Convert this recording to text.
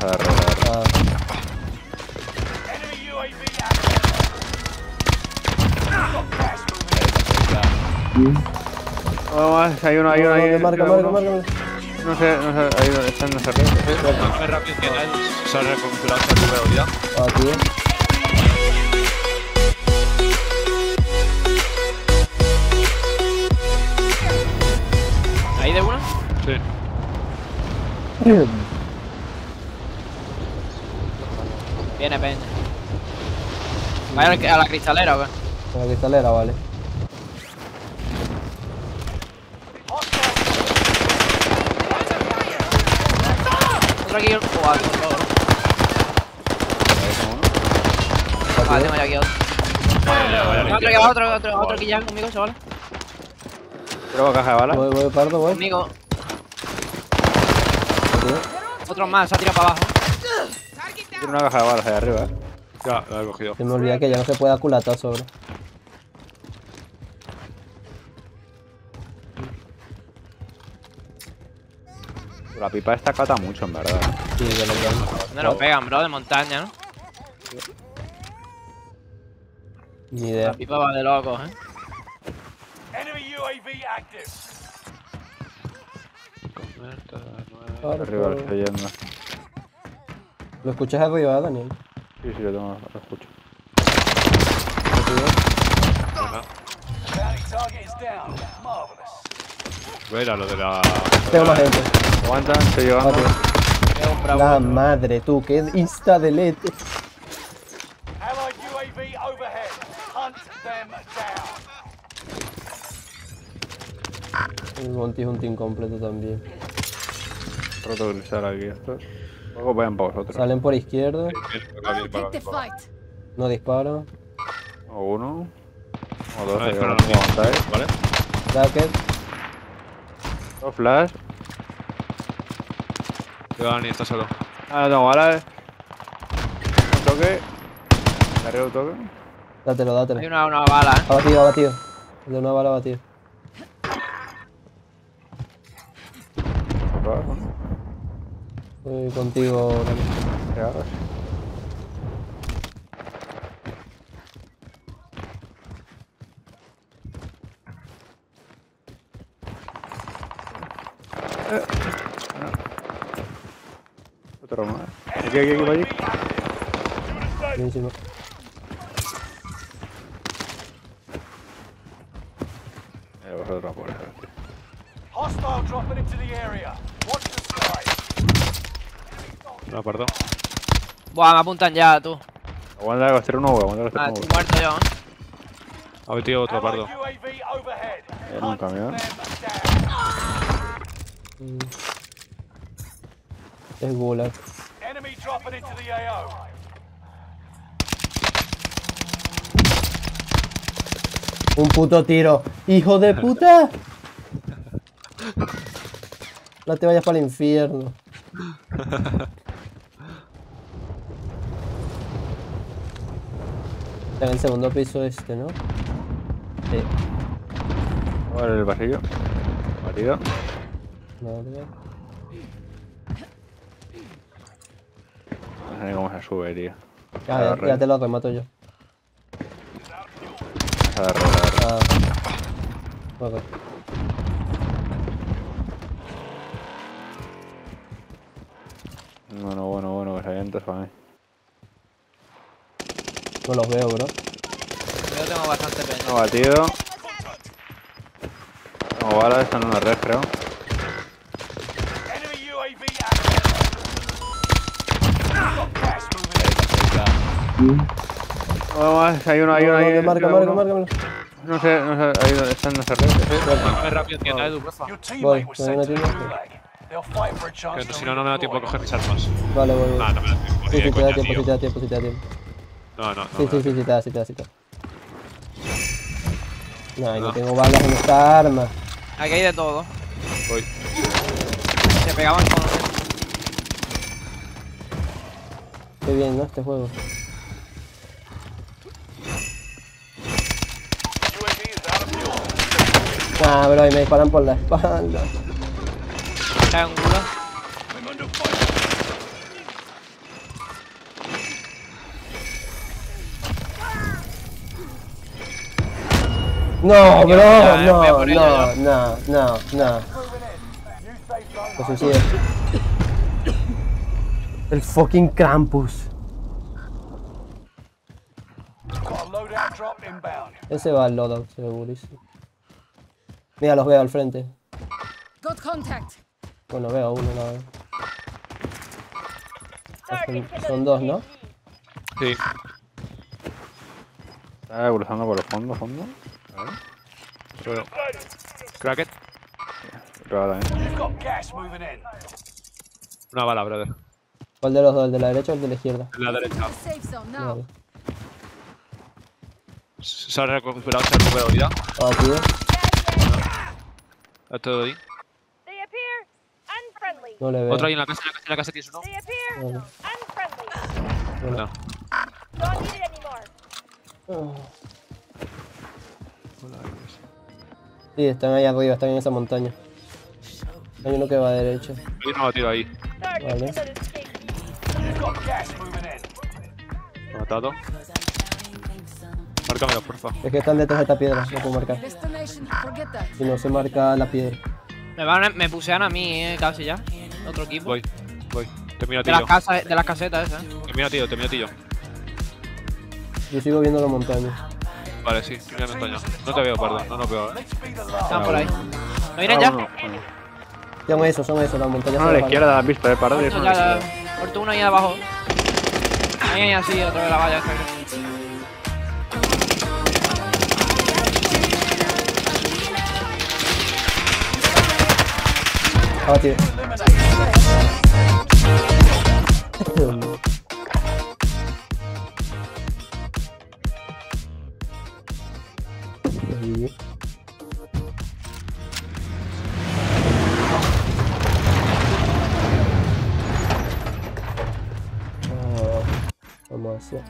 Vamos a dar. Vamos, hay uno, hay uno, hay uno. marca, marca, marca. No sé, no sé, hay uno, está en nuestra red. Muy rápido que él se ha reconfigurado su velocidad. Ah, tío. ¿Ahí de una? Sí. Viene peña. Vaya a la cristalera, ¿o qué? Con la cristalera, vale. Otro aquí. Otro, otro. Vale, tengo ya aquí otro. Otro aquí, otro, otro, otro aquí ya conmigo, chaval. Luego caja de balas. Voy, voy, pardo, voy. Conmigo. Otro más, se ha tirado para abajo. Tiene una caja de balas ahí arriba, eh. Ya, lo he cogido. Se me olvida que ya no se puede aculatar sobre. La pipa esta cata mucho, en verdad. Sí, que lo llamo. ¿Dónde lo pegan, bro? De montaña, ¿no? Ni idea. La pipa va de locos, ¿eh? Enemy UAV active. Arriba lo estoy yendo. ¿Lo escuchas arriba, Daniel? Sí, sí, lo tengo, lo escucho. Marvelous. Era lo de la. Tengo más gente. Aguanta, estoy llegando. Vale. La madre, tú, que insta delete. Allied UAV overhead. Hunt them down. El Monty es un team completo también. Roto aquí estos. Luego vayan para vosotros. Salen por izquierda. No disparo. O uno. O dos, No, no aguantáis. ¿Vale? Bracket. Dos flash. Dani, está solo. Ah, no tengo balas. Un toque. Arriba un toque. Dátelo, Hay dátelo. una, una bala, ¿eh? Abatido, abatido. De una bala abatido. Voy contigo, Daniel. ¿Qué hagas? Eh, no. Otro más. Aquí, aquí, aquí, aquí. Buenísimo. Eh. Hostile dropping into the area. Watch the sky. No, perdón. Buah, me apuntan ya, tú. Aguanta a ser un nuevo, aguanta Ah, a ser estoy un nuevo. muerto yo, ¿eh? Ha metido otro pardo. Overhead. En un camión. Mm. Es AO. Un puto tiro. ¡Hijo de puta! No te vayas para el infierno. en el segundo piso este, ¿no? Sí. Vale, el pasillo. Batido. Vale. No sé cómo se sube, tío. Ah, ya, ya te lo remato yo. A dar rodar. Ah. Ok. Bueno, bueno, bueno, que se avientas para mí. No los veo, bro. Yo tengo bastante peña. Uno batido. Tengo balas, están en una red, creo. In. Vamos, hay uno, hay uno, hay uno. marca, marca, márcamelo. No sé, no sé, ahí está en nuestra red. Muy rápido Voy, to si no, no me da tiempo a coger mis armas. Vale, voy, voy. Nah, no me da tiempo. Sí, sí, te da tiempo, sí te da tiempo, sí te da tiempo. No, no, no. Sí, sí, sí, sí, te da, sí te da, sí te da. No, no tengo balas en esta arma. Aquí hay de todo. Voy. Se pegaban con. Qué bien, ¿no? Este juego. Ah, bro, y me disparan por la espalda. Un No, bro, no, no, no, no, no. Se suicida. El fucking Krampus. Ese va al loadout, segurísimo. Mira, los veo al frente. Bueno, veo a uno nada más. Son, son dos, ¿no? Sí. Está cruzando por el fondo, fondo. A ver. Pero... Cracket. Lado también. Una bala, brother. ¿Cuál de los dos? ¿El de la derecha o el de la izquierda? En la derecha. Vale. Se ha recuperado, se ha recuperado. Está todo ahí. They appear unfriendly. No le veo. Otro ahí en la casa, en la casa, en la casa tienes uno. Vale. unfriendly. No. Anymore. Sí, están ahí arriba, están en esa montaña. Hay uno que va a derecha. Hay uno batido ahí. Vale. matado. Márcamelo, porfa. Es que están detrás de esta piedra, no puedo marcar. Si no se marca la piedra. Me, van, a- me pusean a mí, eh, casi ya. Otro equipo. Voy, voy. Te miro a De ti las casas, de las casetas esas. eh. Te miro a ti yo, te miro a ti yo. Yo sigo viendo la montaña. Vale, sí, mira la montaña. No te veo, perdón, no nos veo, eh. Están por ahí. ¿No vienen Ah, ya? uno, uno. Son esos, son esos, las montañas. Uno a la izquierda, has visto, eh, es No, uno a ya, la ya. izquierda. Muerto uno ahí abajo. Ahí, ahí, así, otra vez la valla. Abatido. Tá Amácia.